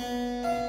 Música